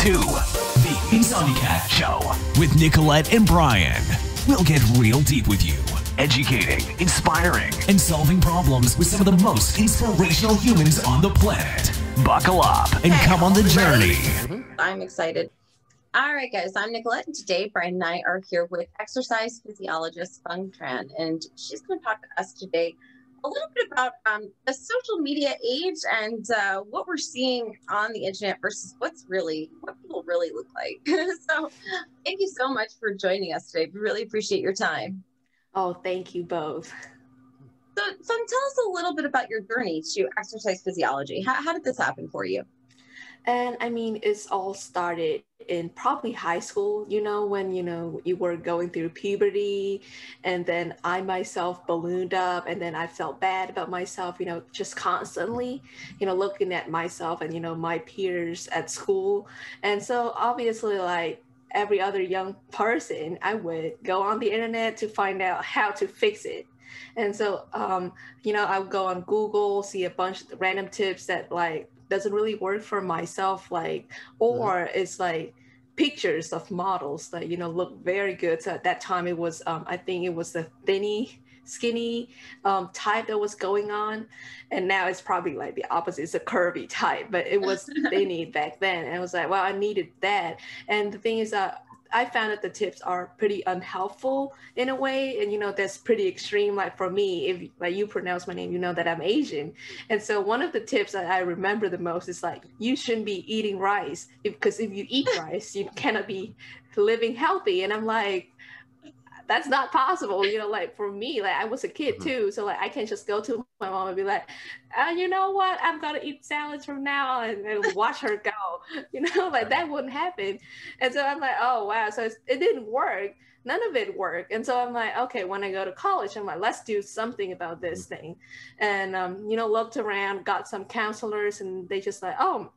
to The Insomnicat Show with Nicolette and Brian. We'll get real deep with you, educating, inspiring, and solving problems with some of the most inspirational humans on the planet. Buckle up and come on the journey. I'm excited. All right, guys, I'm Nicolette, and today Brian and I are here with exercise physiologist Phung Tran, and she's going to talk to us today a little bit about um, the social media age and uh, what we're seeing on the internet versus what's really what people really look like. so, thank you so much for joining us today. We really appreciate your time. Oh, thank you both. So, so tell us a little bit about your journey to exercise physiology. How, how did this happen for you? And I mean, it's all started in probably high school, you know, when, you know, you were going through puberty and then I myself ballooned up and then I felt bad about myself, you know, just constantly, you know, looking at myself and, you know, my peers at school. And so obviously like every other young person, I would go on the internet to find out how to fix it. And so, um, you know, I would go on Google, see a bunch of random tips that like doesn't really work for myself like mm-hmm. or mm-hmm. it's like pictures of models that you know look very good so at that time it was um, i think it was the thinny skinny um, type that was going on and now it's probably like the opposite it's a curvy type but it was thinny back then and i was like well i needed that and the thing is that I found that the tips are pretty unhelpful in a way, and you know that's pretty extreme. Like for me, if like you pronounce my name, you know that I'm Asian, and so one of the tips that I remember the most is like you shouldn't be eating rice because if, if you eat rice, you cannot be living healthy. And I'm like, that's not possible. You know, like for me, like I was a kid mm-hmm. too, so like I can't just go to my mom and be like, uh, you know what, I'm gonna eat salads from now and, and watch her go. You know, like that wouldn't happen. And so I'm like, oh wow, so it didn't work. None of it worked. And so I'm like, okay, when I go to college, I'm like, let's do something about this mm-hmm. thing. And um, you know, looked around, got some counselors, and they just like, oh,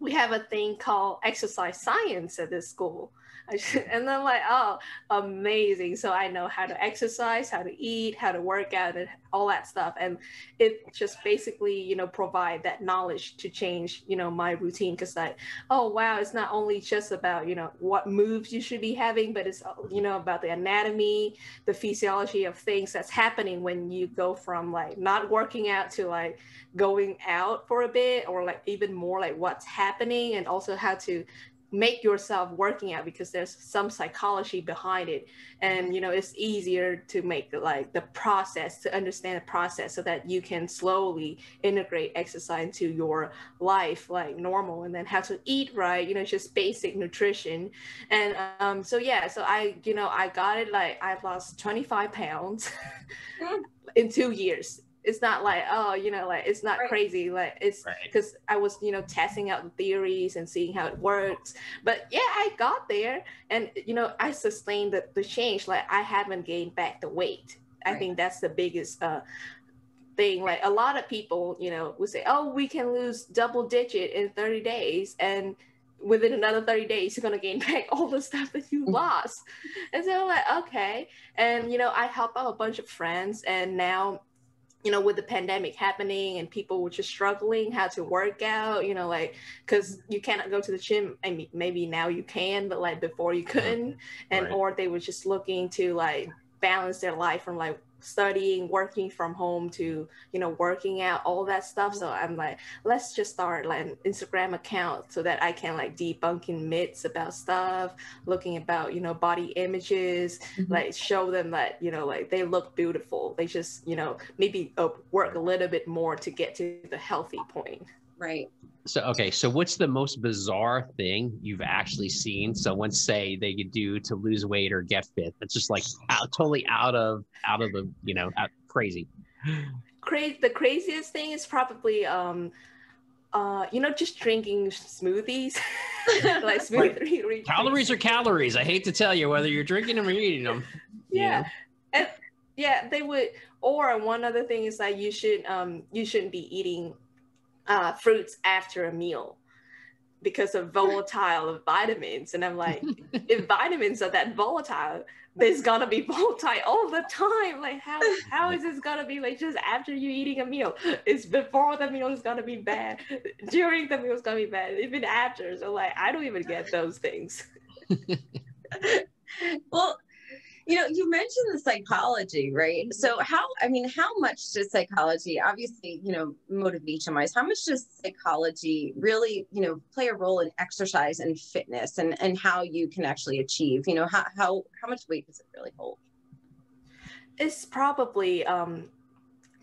we have a thing called exercise science at this school. and then like oh amazing. So i know how to exercise how to eat how to work out and all that stuff. And it just basically you know provide that knowledge to change you know my routine. Because like oh wow it's not only just about you know what moves you should be having but it's you know about the anatomy the physiology of things that's happening when you go from like not working out to like going out for a bit or like even more like what's happening and also how to make yourself working out because there's some psychology behind it. And you know it's easier to make like the process to understand the process so that you can slowly integrate exercise into your life like normal and then how to eat right you know just basic nutrition. And um so yeah so i you know i got it like i've lost 25 pounds mm. in two years it's not like oh you know like it's not right. crazy like it's because right. i was you know testing out the theories and seeing how it works but yeah i got there and you know i sustained the, the change like i haven't gained back the weight right. i think that's the biggest uh thing like a lot of people you know would say oh we can lose double digit in 30 days and within another 30 days you're going to gain back all the stuff that you mm-hmm. lost and so like okay and you know i help out a bunch of friends and now you know, with the pandemic happening and people were just struggling how to work out, you know, like because you cannot go to the gym. I mean, maybe now you can, but like before you mm-hmm. couldn't, and right. or they were just looking to like balance their life from like studying, working from home to, you know, working out, all that stuff. So I'm like, let's just start like an Instagram account so that I can like debunking myths about stuff, looking about, you know, body images, mm-hmm. like show them that, you know, like they look beautiful. They just, you know, maybe uh, work a little bit more to get to the healthy point. Right. So okay, so what's the most bizarre thing you've actually seen someone say they could do to lose weight or get fit? That's just like out, totally out of out of the you know out, crazy. Crazy. The craziest thing is probably um, uh, you know, just drinking smoothies, like smoothie. Like, calories are calories. I hate to tell you whether you're drinking them or eating them. Yeah, and yeah, they would. Or one other thing is that you should um you shouldn't be eating uh, fruits after a meal because of volatile vitamins. And I'm like, if vitamins are that volatile, there's gonna be volatile all the time. Like how how is this gonna be like just after you eating a meal? It's before the meal is gonna be bad. During the meal is gonna be bad. Even after. So like I don't even get those things. well, you know, you mentioned the psychology, right? Mm-hmm. So how, I mean, how much does psychology, obviously, you know, motivation wise, how much does psychology really, you know, play a role in exercise and fitness and, and how you can actually achieve, you know, how, how, how much weight does it really hold? It's probably um,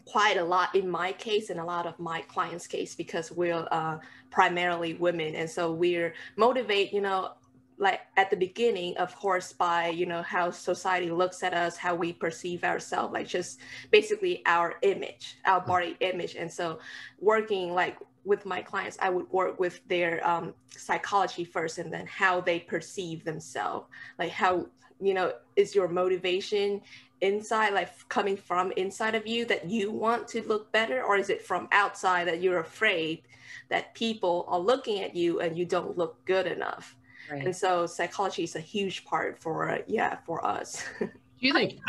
quite a lot in my case and a lot of my clients' case because we're uh, primarily women. And so we're motivate, you know, like at the beginning of course by you know how society looks at us how we perceive ourselves like just basically our image our body image. And so working like with my clients i would work with their um, psychology first and then how they perceive themselves. Like how you know is your motivation inside like coming from inside of you that you want to look better? Or is it from outside that you're afraid that people are looking at you and you don't look good enough Right. And so psychology is a huge part for yeah for us. Do you think?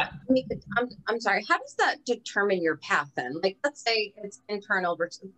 I'm, I'm sorry. How does that determine your path then? Like, let's say it's internal versus,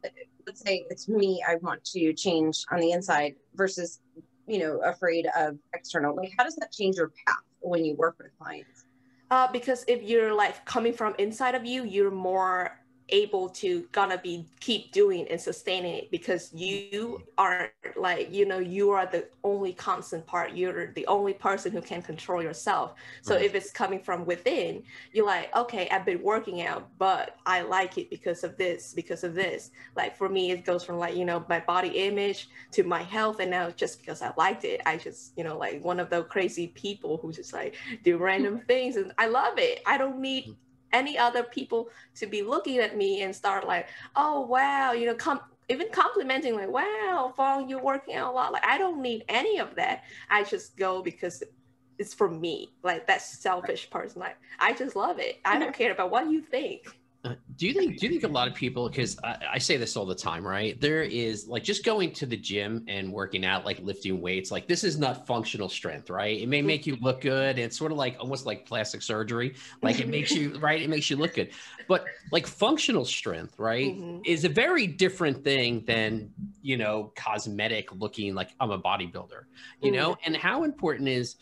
let's say it's me. I want to change on the inside versus, you know, afraid of external. Like, how does that change your path when you work with clients? Uh, because if you're like coming from inside of you, you're more able to gonna be keep doing and sustaining it because you aren't like you know you are the only constant part. You're the only person who can control yourself. So mm-hmm. if it's coming from within you're like okay i've been working out but i like it because of this because of this. Like for me it goes from like you know my body image to my health and now just because i liked it i just you know like one of those crazy people who just like do random things and i love it. I don't need any other people to be looking at me and start like, oh wow, you know, come even complimenting like, wow, Phung, you're working out a lot. Like I don't need any of that. I just go because it's for me. Like that selfish person. Like I just love it. I don't care about what you think. Uh, do you think do you think a lot of people because I, I, say this all the time right? There is like just going to the gym and working out like lifting weights like this is not functional strength right? It may make you look good it's sort of like almost like plastic surgery. Like it makes you right? It makes you look good. But like functional strength right mm-hmm. is a very different thing than you know cosmetic looking like i'm a bodybuilder you mm-hmm. know and how important is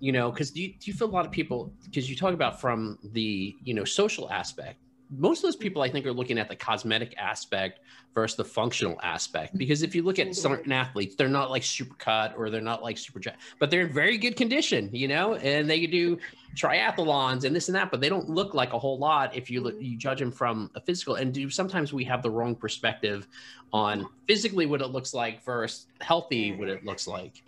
you know because do, do you feel a lot of people because you talk about from the you know social aspect most of those people I think are looking at the cosmetic aspect versus the functional aspect. Because if you look at certain athletes, they're not like super cut or they're not like super, but they're in very good condition, you know, and they do triathlons and this and that, but they don't look like a whole lot if you look, mm-hmm. you judge them from a physical. And do sometimes we have the wrong perspective on physically what it looks like versus healthy what it looks like.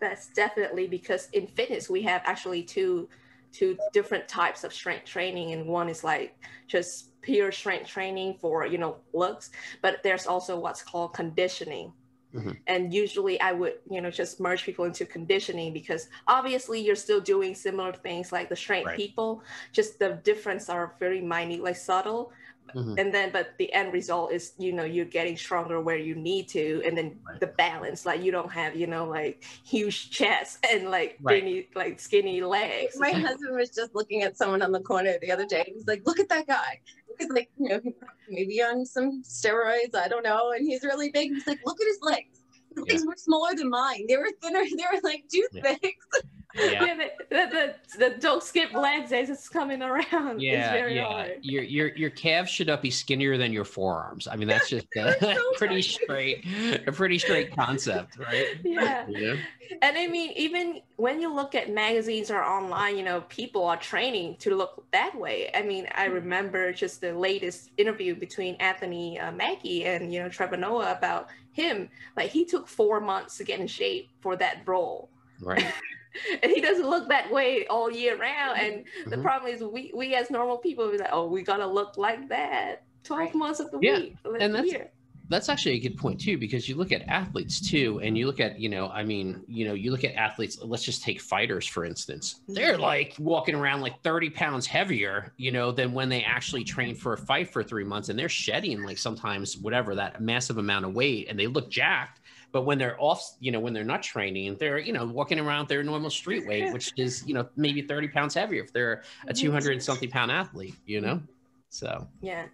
That's definitely because in fitness we have actually two two different types of strength training and one is like just pure strength training for you know looks but there's also what's called conditioning mm-hmm. and usually i would you know just merge people into conditioning because obviously you're still doing similar things like the strength right. people just the difference are very minute like subtle Mm-hmm. And then, but the end result is, you know, you're getting stronger where you need to. And then right. the balance, like you don't have, you know, like huge chest and like right. skinny, like skinny legs. My husband was just looking at someone on the corner the other day. He's like, look at that guy. He's like, you know, maybe on some steroids. I don't know. And he's really big. He's like, look at his legs. His yeah. legs were smaller than mine. They were thinner. They were like toothpicks. Yeah. yeah, yeah the, the, the, the, don't skip leg days it's coming around. Yeah yeah. hard. your your your calves should not be skinnier than your forearms. I mean that's just a so pretty straight a pretty straight concept right? Yeah. yeah. And i mean even when you look at magazines or online you know people are training to look that way. I mean i hmm. remember just the latest interview between anthony uh, mackie and you know trevor noah about him. Like he took four months to get in shape for that role. Right and he doesn't look that way all year round. And mm-hmm. the problem is, we we as normal people, we're like, oh, we gotta look like that twelve months of the yeah. week. And that's year. that's actually a good point too, because you look at athletes too, and you look at you know, I mean, you know, you look at athletes. Let's just take fighters for instance. They're mm-hmm. like walking around like thirty pounds heavier, you know, than when they actually train for a fight for three months, and they're shedding like sometimes whatever that massive amount of weight, and they look jacked but when they're off you know when they're not training they're you know walking around their normal street weight which is you know maybe 30 pounds heavier if they're a 200 and something pound athlete you know? So yeah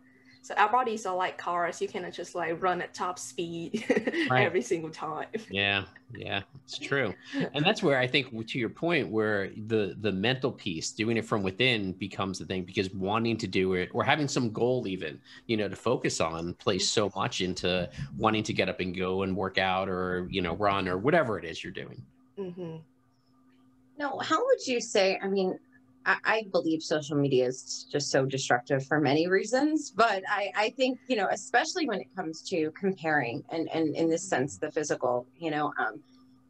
so our bodies are like cars. You cannot just like run at top speed Right. every single time. yeah yeah it's true and that's where i think to your point where the the mental piece doing it from within becomes the thing because wanting to do it or having some goal even you know to focus on plays so much into wanting to get up and go and work out or you know run or whatever it is you're doing Mm-hmm. No, how would you say? I mean, I, I believe social media is just so destructive for many reasons, but I, I think you know, especially when it comes to comparing and and in this sense, the physical, you know, um,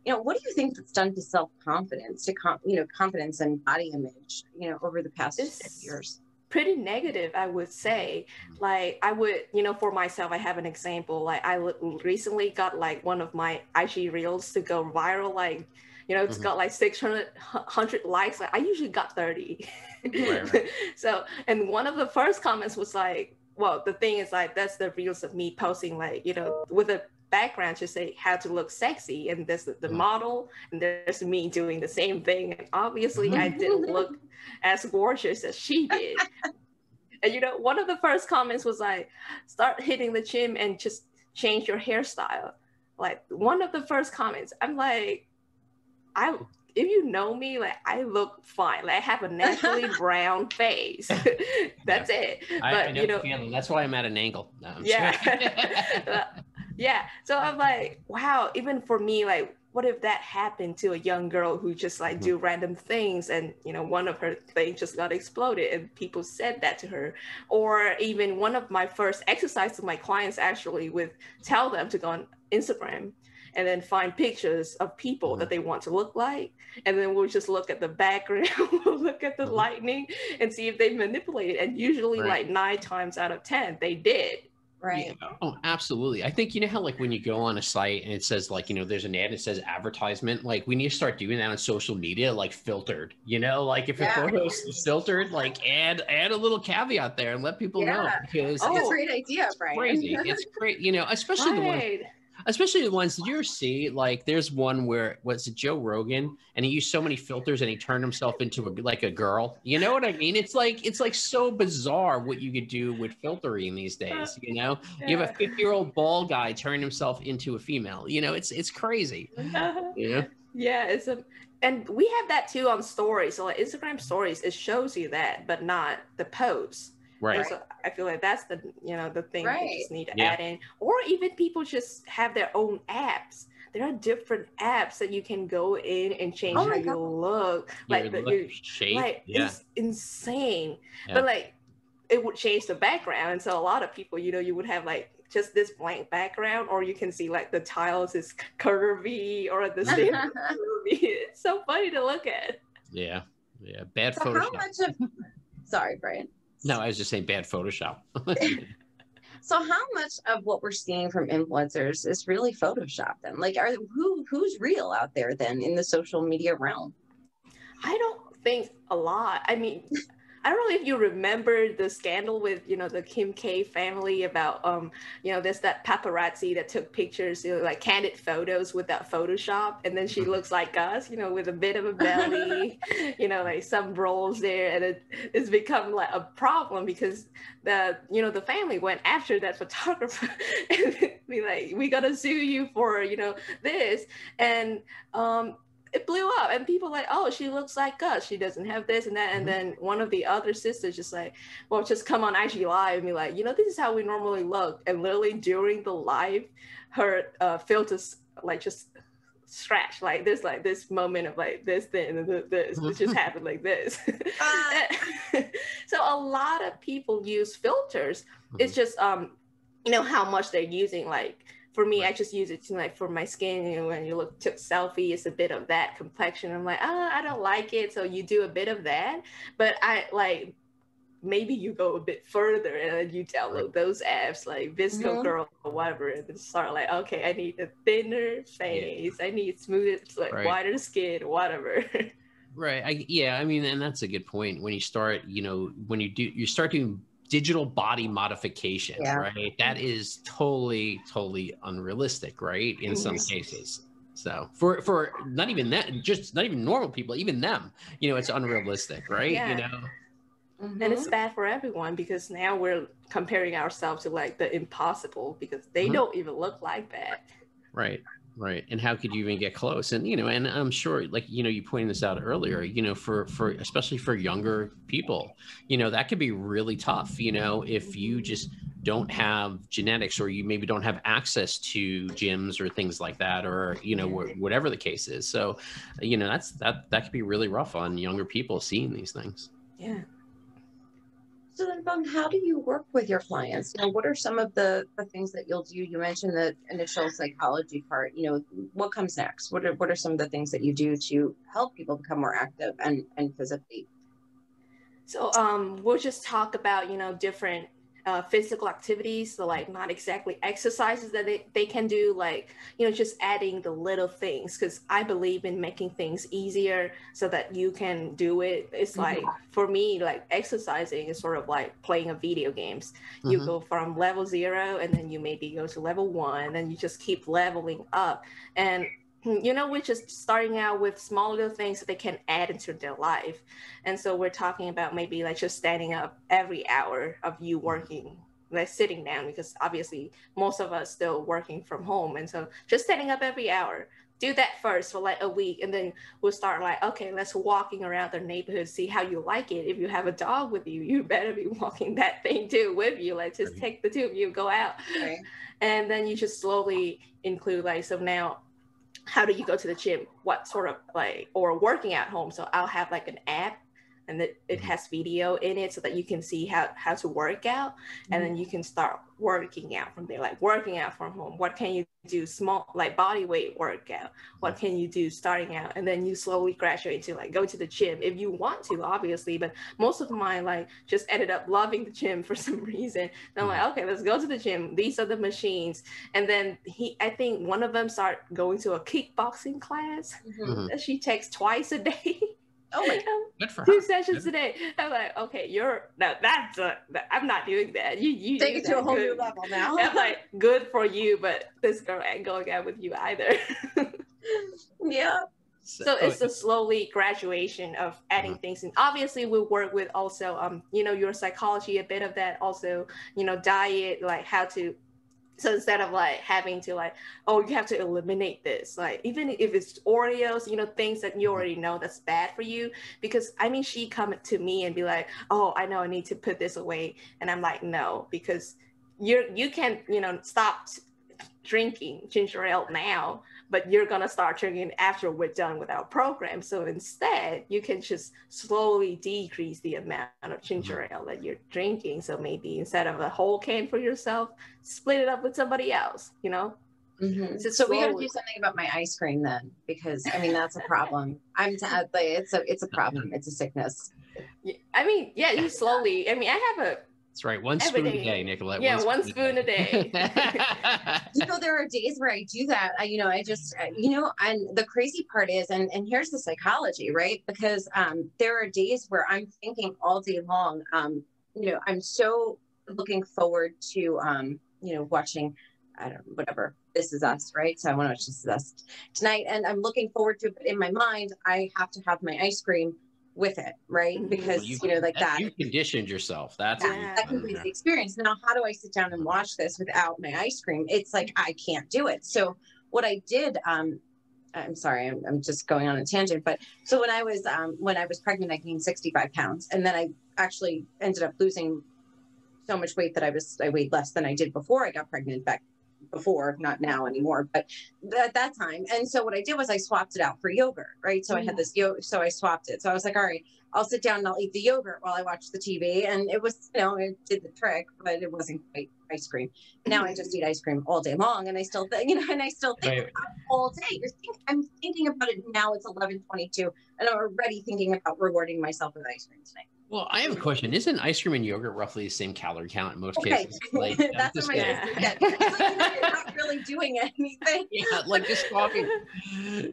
you know, what do you think that's done to self confidence, to com- you know, confidence and body image, you know, over the past years? Pretty negative, I would say. Like I would, you know, for myself, I have an example. Like I l- recently got like one of my IG reels to go viral. Like, you know, it's Mhm. got like 600 100 likes. Like I usually got 30. Right, right. so, and one of the first comments was like, well, the thing is like that's the reels of me posting like, you know, with a background to say how to look sexy and there's the, the Mhm. model and there's me doing the same thing and obviously i didn't look as gorgeous as she did and you know one of the first comments was like start hitting the gym and just change your hairstyle like one of the first comments i'm like i if you know me like i look fine. Like i have a naturally brown face. That's it. But I know you know feeling. that's why i'm at an angle. No, yeah. yeah. So i'm like wow even for me like what if that happened to a young girl who just like mm-hmm. do random things and you know one of her things just got exploded and people said that to her? Or even one of my first exercises with my clients actually would tell them to go on instagram and then find pictures of people that they want to look like and then we'll just look at the background we'll look at the Mhm. lightning and see if they manipulated and usually Right. like nine times out of ten they did Right. Yeah. Oh, absolutely. I think you know how like when you go on a site and it says like you know there's an ad and it says advertisement. Like we need to start doing that on social media, like filtered. You know, like if Yeah. a photo is filtered, like add add a little caveat there and let people know because That's it's a great idea, right? crazy. It's great. You know, especially the ones Right. Especially the ones did you ever see like there's one where was it joe rogan and he used so many filters and he turned himself into a, like a girl you know what i mean it's like it's like so bizarre what you could do with filtering these days you know you have a 50 year old bald guy turn himself into a female you know it's it's crazy Uh-huh. you know yeah, it's a, and we have that too on stories. So like Instagram stories, it shows you that, but not the posts. Right so I feel like that's the you know the thing Right. you just need to Yeah. add in, or even people just have their own apps. There are different apps that you can go in and change Oh how my you God. look. Your Like the, look, your, shape like yeah it's insane. Yeah. But like it would change the background. And so a lot of people, you know, you would have like just this blank background, or you can see like the tiles is curvy or the same curvy. It's so funny to look at. yeah yeah bad So how much of sorry, Brian. No i was just saying bad photoshop So how much of what we're seeing from influencers is really Photoshop then? Like are who who's real out there then in the social media realm? I don't think a lot. I mean, I don't know if you remember the scandal with you know the Kim K family about um you know there's that paparazzi that took pictures you know, like candid photos without Photoshop and then she looks like us you know with a bit of a belly you know like some rolls there and it, it's become like a problem because the you know the family went after that photographer and be like we gotta sue you for you know this and um it blew up and people like oh she looks like us. She doesn't have this and that. And Mhm. then one of the other sisters just like well just come on IG live and be like you know this is how we normally look. And literally during the live her uh filters like just scratch like there's like this moment of like this thing and this it just happened like this. So a lot of people use filters. It's just um you know how much they're using like for me i just use it to like for my skin you know when you look took selfie it's a bit of that complexion i'm like oh i don't like it so you do a bit of that but i like maybe you go a bit further and you download Right. those apps like VSCO girl or whatever and then start like okay i need a thinner face i need smooth like Right. whiter skin whatever Right. I, yeah. I mean, and that's a good point. When you start, you know, when you do, you start doing digital body modification, Yeah. right? That is totally, totally unrealistic, right? In some Yes. cases. So for for not even that, just not even normal people, even them, you know, it's unrealistic, right? Yeah. You know, Mhm. and it's bad for everyone because now we're comparing ourselves to like the impossible because they Mhm. don't even look like that. right, right. And how could you even get close? And you know, and I'm sure, like you know, you pointed this out earlier. You know, for for especially for younger people, you know, that could be really tough. You know, if you just don't have genetics or you maybe don't have access to gyms or things like that or you know wh- whatever the case is so you know that's that that could be really rough on younger people seeing these things Yeah. So then, Phung, how do you work with your clients? You know, what are some of the, the things that you'll do? You mentioned the initial psychology part. You know, what comes next? What are what are some of the things that you do to help people become more active and and physically? So um, we'll just talk about you know different uh, physical activities, so like not exactly exercises that they, they can do, like you know just adding the little things. Because I believe in making things easier so that you can do it. It's Mhm. like for me, like exercising is sort of like playing a video games. You Mhm. go from level zero, and then you maybe go to level one, and then you just keep leveling up. And Hmm, you know, we're just starting out with small little things that they can add into their life. And so we're talking about maybe like just standing up every hour of you mm-hmm. working, like sitting down, because obviously most of us still working from home. And so just standing up every hour, do that first for like a week. And then we'll start like, okay, let's walking around the neighborhood, see how you like it. If you have a dog with you, you better be walking that thing too with you. Like just take the two of you, go out and then you just slowly include like so now how do you go to the gym? What sort of like or working at home? So i'll have like an app and it, it Mhm. has video in it so that you can see how how to work out and then you can start working out from there like working out from home. What can you do? Small like body weight workout. What can you do starting out? And then you slowly graduate to like go to the gym if you want to obviously but most of mine like just ended up loving the gym for some reason. And i'm like okay let's go to the gym. These are the machines. And then he i think one of them started going to a kickboxing class Mhm. that she takes twice a day Oh my good for her two sessions Good. a day i'm like okay you're no that's a, that, i'm not doing that you you Take it to a whole Good. new level now. i'm like good for you but this girl ain't going out with you either yeah. so it's a slowly graduation of adding Mhm. things and obviously we work with also um you know your psychology a bit of that also you know diet like how to so instead of like having to like oh you have to eliminate this like even if it's oreos you know things that you Mhm. already know that's bad for you because i mean she come to me and be like oh i know i need to put this away and i'm like no because you're you can you know stop drinking ginger ale now but you're gonna start drinking after we're done with our program. So instead, you can just slowly decrease the amount of ginger ale that you're drinking. So maybe instead of a whole can for yourself, split it up with somebody else. You know? Mhm. Just So we got to do something about my ice cream then, because I mean that's a problem. I'm t- like, it's a it's a problem. It's a sickness. I mean, yeah, you slowly. I mean, I have a that's right one Every spoon a day. day nicolette Yeah, one spoon a day. you know there are days where i do that I, you know i just uh, you know and the crazy part is and and here's the psychology right because um there are days where i'm thinking all day long um you know i'm so looking forward to um you know watching i don't know whatever this is us right so i want to watch this is us tonight and i'm looking forward to it but in my mind i have to have my ice cream with it right Mhm. because you know like that you conditioned yourself that's what Yeah. that done completes there. the experience. Now, how do I sit down and watch this without my ice cream? It's like I can't do it. So what I did, um, I'm sorry, I'm, I'm just going on a tangent, but so when I was um, when I was pregnant, I gained 65 pounds, and then I actually ended up losing so much weight that I was I weighed less than I did before I got pregnant back before, not now anymore, but th- at that time. And so what I did was I swapped it out for yogurt, right? So I had mm. this yo, so I swapped it. So I was like, all right, I'll sit down and I'll eat the yogurt while I watch the TV. And it was, you know, it did the trick, but it wasn't quite ice cream. Now I just eat ice cream all day long, and I still, think, you know, and I still think Right. about it all day. You're think, I'm thinking about it now. It's 11:22, and I'm already thinking about rewarding myself with ice cream tonight. well i have a question isn't ice cream and yogurt roughly the same calorie count in most Okay, cases like that's just what my saying. sister said. So, you know, you're not really doing anything. yeah like just coffee.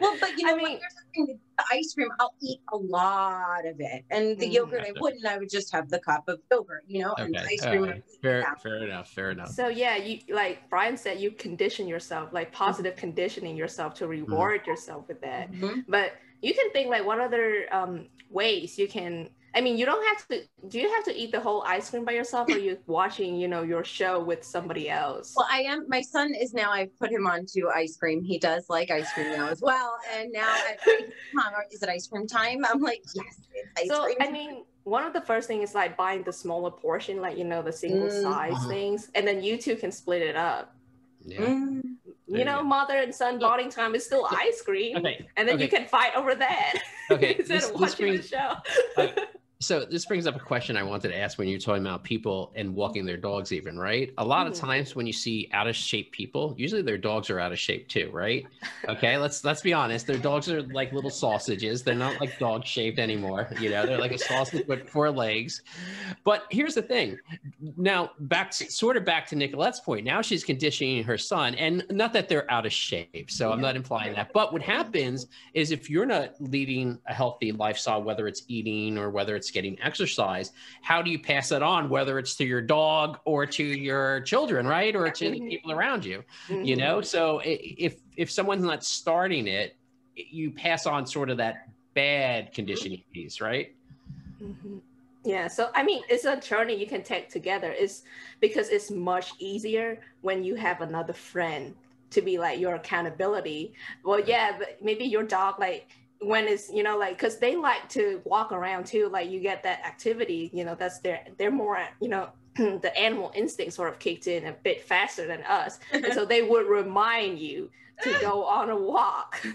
Well, but you know, I what? mean- here's the the ice cream, I'll eat a lot of it. And the Mm. yogurt, I wouldn't. I would just have the cup of yogurt, you know, and the Okay. ice cream. right. Fair, fair enough. Fair enough. So yeah, you like Brian said, you condition yourself, like positive conditioning yourself to reward yourself with that. Mhm. But you can think like what other um, ways you can. I mean, you don't have to. Do you have to eat the whole ice cream by yourself, or are you watching, you know, your show with somebody else? Well, I am. My son is now. I've put him onto ice cream. He does like ice cream now as well. And now, at, Mom, is it ice cream time? I'm like, yes, it's ice so cream. I mean, one of the first things is like buying the smaller portion, like you know, the single Mm. size Mhm. things, and then you two can split it up. yeah. Mm. You you know, go. mother and son So- bonding time is still ice cream, Okay. and then you can fight over that. Okay, instead this- of this watching brings- the show. So this brings up a question I wanted to ask when you're talking about people and walking their dogs, even right? A lot of Mhm. times when you see out of shape people, usually their dogs are out of shape too, right? Okay, let's let's be honest. Their dogs are like little sausages. They're not like dog shaped anymore. You know, they're like a sausage with four legs. But here's the thing. Now back to sort of back to Nicolette's point. Now she's conditioning her son, and not that they're out of shape. So I'm not implying that. But what happens is if you're not leading a healthy lifestyle, whether it's eating or whether it's getting exercise, how do you pass that on, whether it's to your dog or to your children, right? Or to the people around you, you Mhm. know? So if, if someone's not starting it, you pass on sort of that bad conditioning piece, right? Mhm. Yeah, so I mean, it's a journey you can take together. It's because it's much easier when you have another friend to be like your accountability. Well, yeah, but maybe your dog like when it's you know like because they like to walk around too. Like you get that activity, you know, that's their they're more you know the animal instinct sort of kicked in a bit faster than us, and so they would remind you to go on a walk.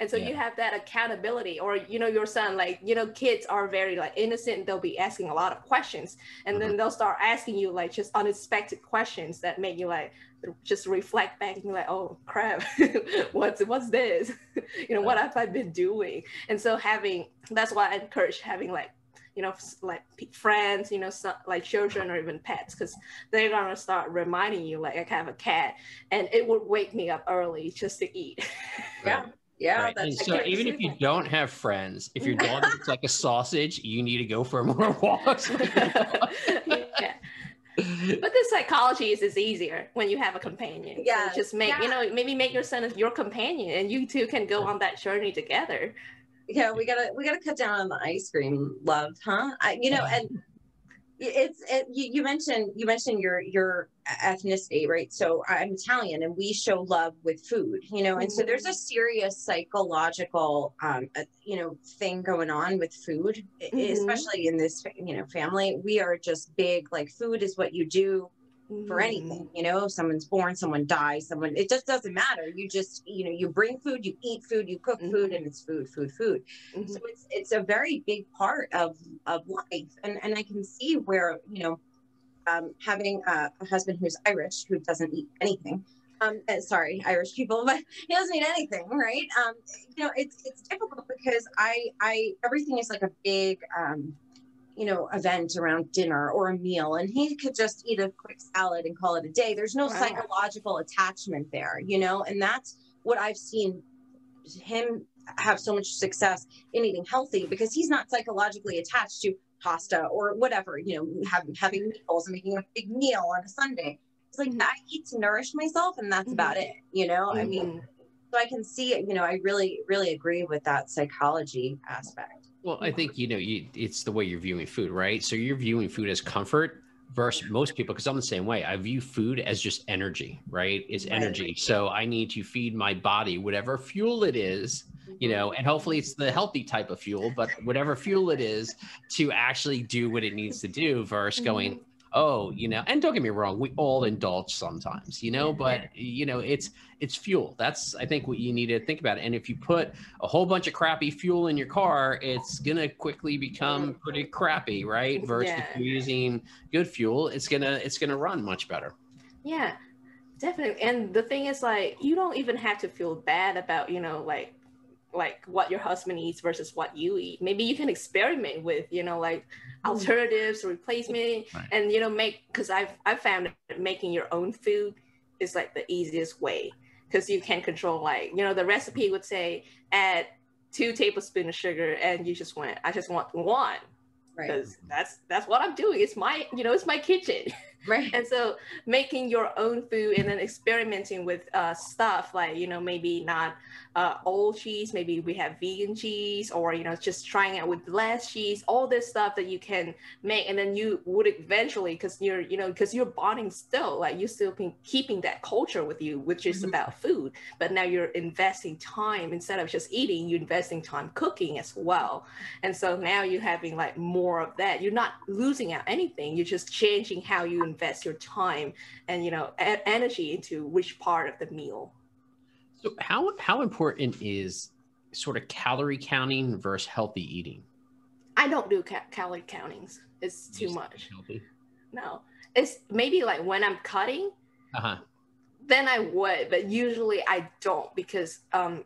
And so you have that accountability or you know your son like you know kids are very like innocent. They'll be asking a lot of questions. And then mm-hmm. they'll start asking you like just unexpected questions that make you like just reflect back and be like oh crap. What's what's this? You know what have i been doing? And so having that's why i encourage having like you know like friends you know so, like children or even pets because they're gonna start reminding you like i have a cat and it would wake me up early just to eat Yeah. Yeah, Right. And that's so even if you that. don't have friends, if your dog looks like a sausage, you need to go for more walks. with your dog. yeah. But the psychology is, is easier when you have a companion. So Yeah, just make, you know, maybe make your son your companion and you two can go on that journey together. Yeah we gotta we gotta cut down on the ice cream love huh? I, you know and it's it, you, you mentioned you mentioned your your ethnicity right? So i'm italian and we show love with food you know and so there's a serious psychological um uh, you know thing going on with food Mhm. especially in this you know family. We are just big like food is what you do for Mm. anything you know someone's born someone dies someone it just doesn't matter. You just you know you bring food you eat food you cook food and it's food food food. So it's it's a very big part of of life. And and i can see where you know um, having a, a husband who's irish who doesn't eat anything um, uh, sorry irish people but he doesn't eat anything right? Um, you know it's it's difficult because i i everything is like a big um, you know event around dinner or a meal and he could just eat a quick salad and call it a day there's no Wow. psychological attachment there you know and that's what i've seen him have so much success in eating healthy because he's not psychologically attached to pasta or whatever you know having having meals and making a big meal on a sunday it's like Mhm. i eat to nourish myself and that's Mhm. about it you know i mean Mhm. so i can see you know i really really agree with that psychology aspect Well, I think you know, you, it's the way you're viewing food, right? So you're viewing food as comfort versus most people, because I'm the same way. I view food as just energy, right? It's Right. energy. So I need to feed my body whatever fuel it is, you mm-hmm. know, and hopefully it's the healthy type of fuel, but whatever fuel it is to actually do what it needs to do versus going, mm-hmm. Oh, you know, and don't get me wrong, we all indulge sometimes, you know, but you know, it's it's fuel. That's I think what you need to think about. And if you put a whole bunch of crappy fuel in your car, it's gonna quickly become mm. pretty crappy, right? Versus Yeah. using good fuel, it's gonna it's gonna run much better. Yeah, definitely. And the thing is, like, you don't even have to feel bad about, you know, like, like what your husband eats versus what you eat. Maybe you can experiment with, you know, like mm. alternatives, replacement, Right. and you know, make because I've I've found that making your own food is like the easiest way because you can control, like, you know, the recipe would say add two tablespoons of sugar and you just went, I just want one Right. because that's that's what I'm doing. It's my you know it's my kitchen. Right. and so making your own food and then experimenting with uh, stuff like you know maybe not uh, old cheese maybe we have vegan cheese or you know just trying out with less cheese all this stuff that you can make and then you would eventually because you're you know because you're bonding still like you're still been keeping that culture with you which is Mhm. about food but now you're investing time instead of just eating you're investing time cooking as well and so now you're having like more of that you're not losing out anything you're just changing how you invest your time and you know e- energy into which part of the meal So how how important is sort of calorie counting versus healthy eating? i don't do ca- calorie countings it's too Just much Healthy. no it's maybe like when i'm cutting Uh huh. then i would but usually i don't because um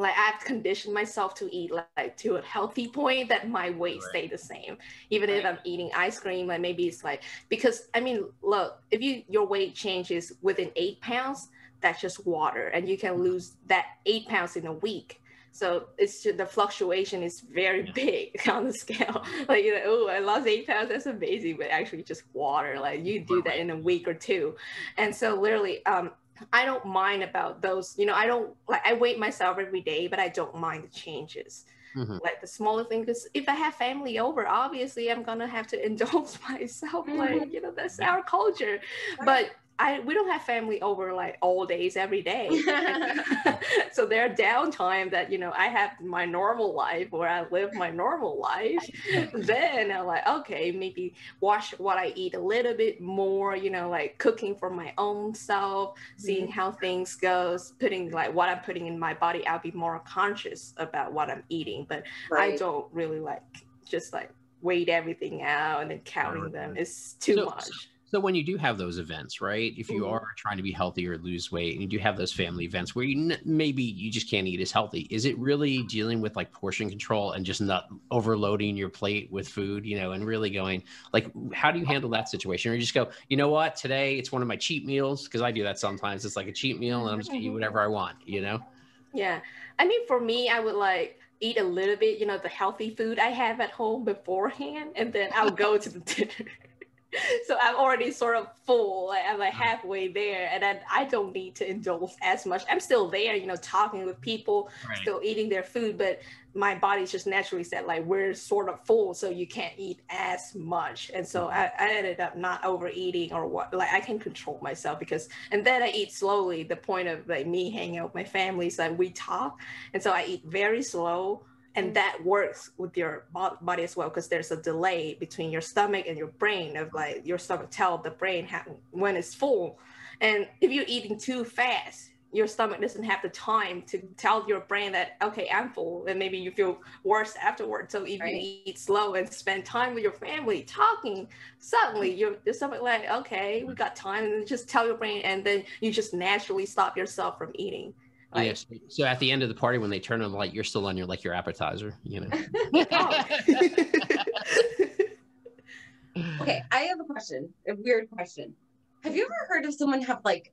like i've conditioned myself to eat like to a healthy point that my weight Right. stay the same even if i'm eating ice cream like maybe it's like because i mean look if you your weight changes within eight pounds that's just water and you can lose that eight pounds in a week. So it's ju- the fluctuation is very Yeah. big on the scale. Like you know oh i lost eight pounds that's amazing but actually just water like you do that in a week or two. And so literally um i don't mind about those you know i don't like i weight myself every day but i don't mind the changes. Mhm. like the smaller thing because if i have family over obviously i'm gonna have to indulge myself like you know that's our culture. But I we don't have family over like all days every day. so there are downtime that you know I have my normal life where I live my normal life. then I'm like, okay, maybe watch what I eat a little bit more, you know, like cooking for my own self, seeing mm-hmm. how things goes, putting like what I'm putting in my body. I'll be more conscious about what I'm eating. But I don't really like just like weigh everything out and then counting them. It's too So- much. So when you do have those events, right? If you Mhm. are trying to be healthy or lose weight, and you do have those family events where you n- maybe you just can't eat as healthy, is it really dealing with like portion control and just not overloading your plate with food, you know, and really going like, how do you handle that situation? Or you just go, you know what, today it's one of my cheat meals because I do that sometimes. It's like a cheat meal, and I'm just gonna eat whatever I want, you know. Yeah. I mean, for me, I would like eat a little bit, you know, the healthy food I have at home beforehand, and then I'll go to the dinner. so I'm already sort of full, like I'm like uh-huh. halfway there, and then I don't need to indulge as much. I'm still there, you know, talking with people, still eating their food, but my body's just naturally said like we're sort of full, so you can't eat as much. And so mm-hmm. I, I ended up not overeating or what like I can control myself because and then I eat slowly. The point of like me hanging out with my family is that we talk. And so I eat very slow. And mm. that works with your body as well because there's a delay between your stomach and your brain of like your stomach tell the brain how, when it's full. And if you're eating too fast, your stomach doesn't have the time to tell your brain that okay i'm full and maybe you feel worse afterwards so if Right. you eat slow and spend time with your family talking suddenly your, your stomach like okay we got time and just tell your brain and then you just naturally stop yourself from eating Like, Yes. So at the end of the party, when they turn on the light, you're still on your like your appetizer, you know. Okay, I have a question, a weird question. Have you ever heard of someone have like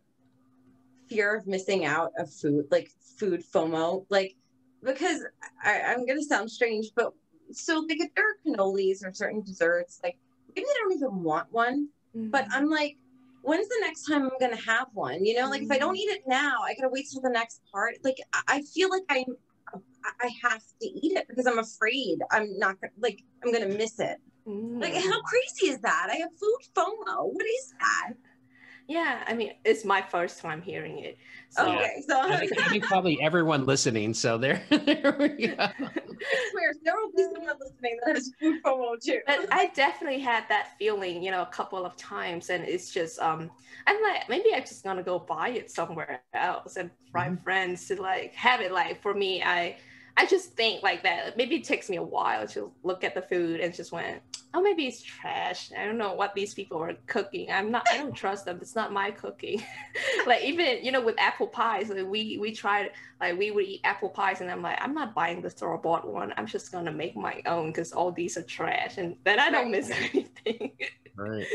fear of missing out of food, like food FOMO? Like, because I, I'm gonna sound strange, but so like if there are cannolis or certain desserts, like maybe they don't even want one, but mm-hmm. I'm like, when's the next time I'm gonna have one? You know, like if I don't eat it now, I gotta wait till the next part. Like I- feel like I'm I- I have to eat it because I'm afraid I'm not gonna like I'm gonna miss it. Mm. Like, how crazy is that? I have food FOMO. What is that? Yeah i mean it's my first time hearing it so Okay, so I I think, probably everyone listening. So there, there we go. swear there will be someone listening that has food FOMO too. but I definitely had that feeling, you know, a couple of times, and it's just um, I'm like maybe I'm just gonna go buy it somewhere else and find friends to like have it. Like for me, I I just think like that. Maybe it takes me a while to look at the food and just went, oh, maybe it's trash. I don't know what these people are cooking. I'm not. I don't trust them. It's not my cooking. like even you know with apple pies, like, we we tried like we would eat apple pies and i'm like i'm not buying the store bought one i'm just gonna make my own because all these are trash and then i don't miss anything Right.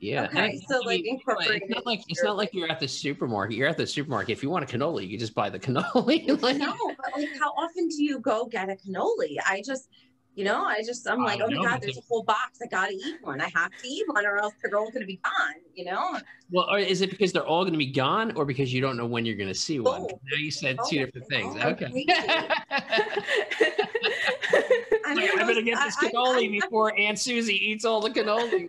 Yeah. Okay, so, like, uh, incorporate It's not like it's not like you're at the supermarket. You're at the supermarket. If you want a cannoli, you just buy the cannoli. Like, no, but like how often do you go get a cannoli? I just, you know, I just I'm like, oh my god, there's a whole box. I gotta eat one. I have to eat one, or else the girl's gonna be gone. You know. Well, or is it because they're all going to be gone, or because you don't know when you're going to see one? Both. Now you said two different things. Oh, okay. I, Wait, I better get this I- I- cannoli I- before Aunt Susie eats all the cannoli.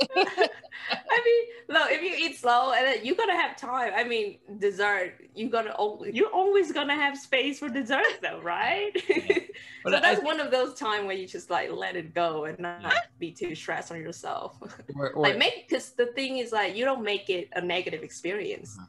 I mean, look, if you eat slow, and you're gonna have time. I mean, dessert, you gotta you're always gonna have space for dessert, though, right? But so that's one of those times where you just like let it go and not be too stressed on yourself. Or, or like make, because the thing is like you don't make it a negative experience. Uh-huh.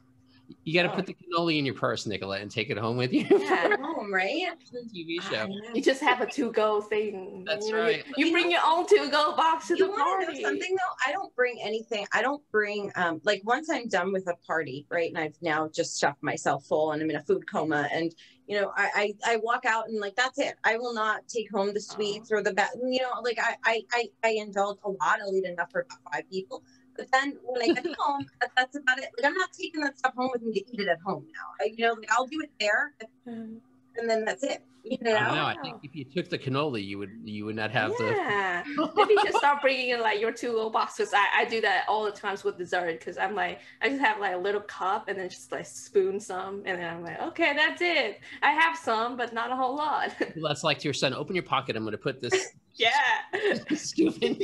You got to Oh. put the cannoli in your purse, Nicola, and take it home with you. Yeah. home, right? TV show. You just have a to-go thing. That's You know, right. You, You bring know- your own to-go box to you the want to party. know something though? I don't bring anything. I don't bring um like once I'm done with a party, right? And I've now just stuffed myself full and I'm in a food coma and you know, I I, I walk out and like that's it. I will not take home the sweets or the best you know, like I, I I I indulge a lot. I'll eat enough for about five people. But then when I get home, that, that's about it. Like I'm not taking that stuff home with me to eat it at home now. I, you know, like I'll do it there mm-hmm. and then that's it. You know? I don't know. I think if you took the cannoli, you would you would not have the yeah. Maybe just start bringing in like your two little boxes. I, I do that all the times with dessert because I'm like, I just have like a little cup and then just like spoon some. And then I'm like, okay, that's it. I have some, but not a whole lot. the. That's like to your son. Open your pocket. I'm going to put this yeah. scoop in.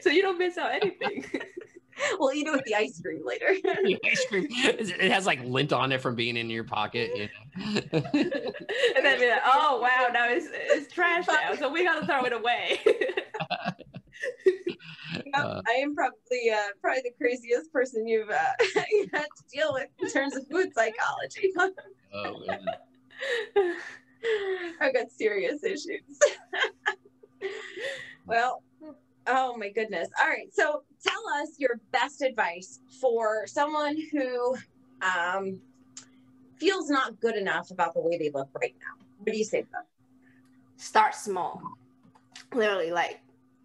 so you don't miss out anything. we'll eat it with the ice cream later. The ice cream. It has like lint on it from being in your pocket. You know? and then be like, oh, wow, now it's, it's trash now. So we got to throw it away. Yeah, Uh, I am probably uh, probably the craziest person you've uh, you had to deal with in terms of food psychology. oh, man. I've got serious issues. well, oh my goodness. All right, so tell us your best advice for someone who um, feels not good enough about the way they look right now. What do you say to them? start small literally like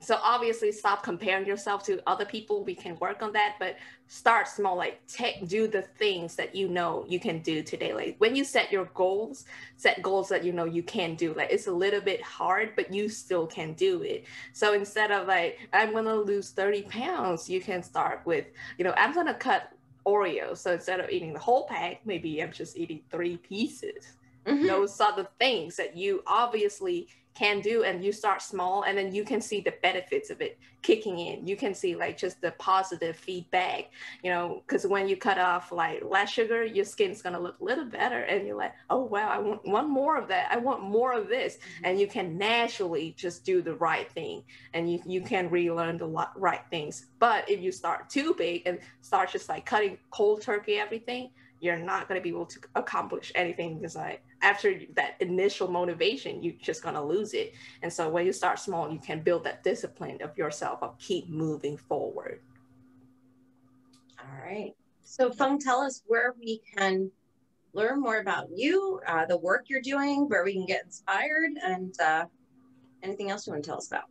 so obviously stop comparing yourself to other people. We can work on that but start small like take do the things that you know you can do today. Like when you set your goals set goals that you know you can do. Like it's a little bit hard but you still can do it. So instead of like i'm gonna lose 30 pounds you can start with you know i'm gonna cut Oreos. So instead of eating the whole pack, maybe I'm just eating three pieces. Mhm. those are the things that you obviously can do and you start small and then you can see the benefits of it kicking in. You can see like just the positive feedback you know because when you cut off like less sugar your skin's going to look a little better and you're like oh wow i want one more of that. I want more of this. Mm-hmm. And you can naturally just do the right thing and you, you can relearn the lo- right things. But if you start too big and start just like cutting cold turkey everything you're not going to be able to accomplish anything because like after that initial motivation you're just going to lose it and so when you start small you can build that discipline of yourself of keep moving forward All right. So, Phung, tell us where we can learn more about you, uh, the work you're doing, where we can get inspired, and uh, anything else you want to tell us about.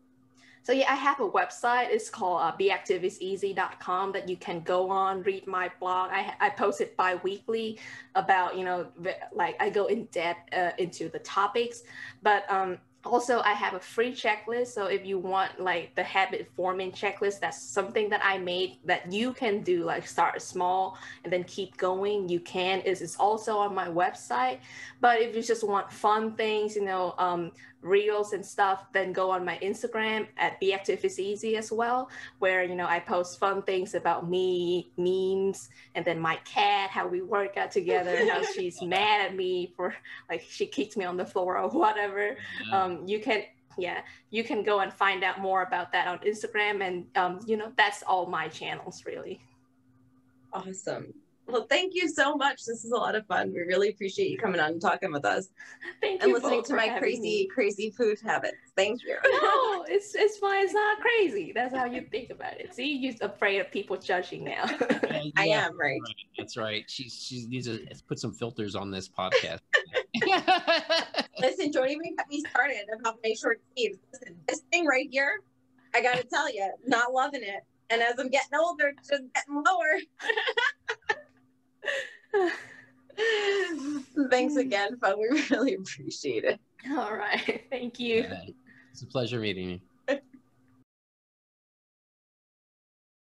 So yeah, I have a website. It's called uh, beactiveiseasy.com that you can go on, read my blog. I, I post it bi-weekly about, you know, like I go in depth uh, into the topics, but um, also I have a free checklist. So if you want like the habit forming checklist, that's something that I made that you can do, like start small and then keep going. You can, is it's also on my website. But if you just want fun things, you know, um, reels and stuff, then go on my Instagram at Be Active is Easy as well, where you know I post fun things about me, memes, and then my cat, how we work out together, how she's mad at me for like she kicked me on the floor or whatever. Um, you can yeah, you can go and find out more about that on Instagram, and um, you know that's all my channels really. Awesome. Well, thank you so much. This is a lot of fun. We really appreciate you coming on and talking with us Thank and listening both to for my crazy, me. crazy food habits. Thank you. No, it's it's fine. It's not crazy. That's how you think about it. See, you're afraid of people judging now. Yeah, I am right. right. That's right. She she needs to put some filters on this podcast. Listen, don't even get me started about my short sleeves. Listen, this thing right here, I got to tell you, not loving it. And as I'm getting older, it's just getting lower. Thanks again, Phung. We really appreciate it. All right. Thank you. It's a pleasure meeting you.